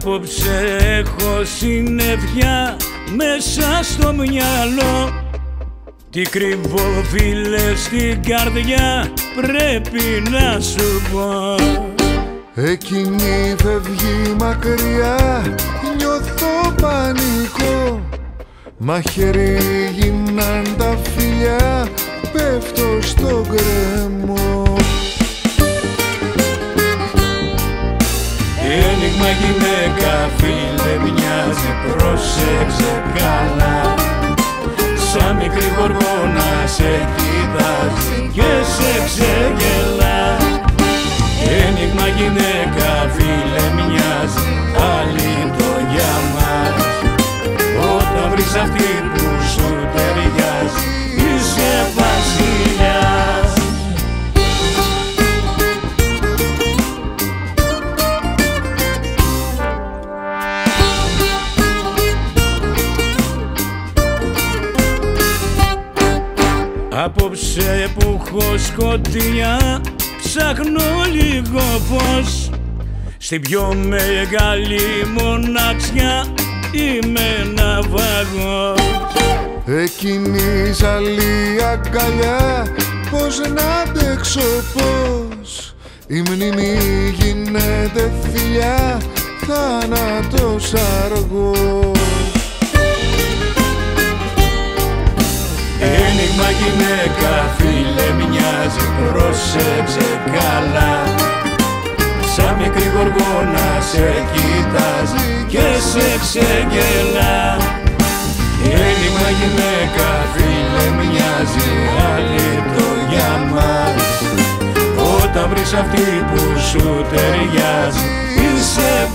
Απόψε έχω συννεφιά μέσα στο μυαλό. Τι κρυβώ φίλες στην καρδιά πρέπει να σου πω. Εκείνη φεύγει μακριά, νιώθω πανικό. Μαχαίρι γίναν τα φιλιά, πέφτω στο γκρεμό γυναίκα φίλε μοιάζει πρόσεξε καλά. Σαν μικρή γοργόνα σε Απόψε που έχω σκοτεινιά ψάχνω λίγο φως Στην πιο μεγάλη μοναξιά είμαι ναυαγός Εκείνη ζαλή αγκαλιά, πως να αντέξω πως Η μνήμη γίνεται φιλιά, θάνατος αργός γυναίκα φίλε μοιάζει. Πρόσεξε καλά. Σαν μικρή γοργόνα σε κοιτάζει και σε ξεγελά. Ένιγμα γυναίκα φίλε μοιάζει. Αλήτω για μας. Όταν βρεις αυτή που σου ταιριάζει είσαι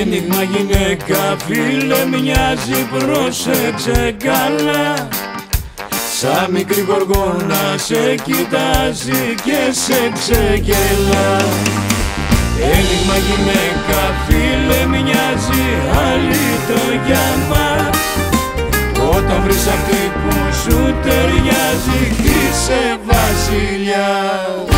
Ένιγμα γυναίκα φίλε μοιάζει πρόσεξε καλά. Σαν μικρή γοργόνα σε κοιτάζει και σε ξεγελά Ένιγμα γυναίκα φίλε μοιάζει αλήτω για μας. Όταν βρεις αυτή που σου ταιριάζει είσαι βασιλιάς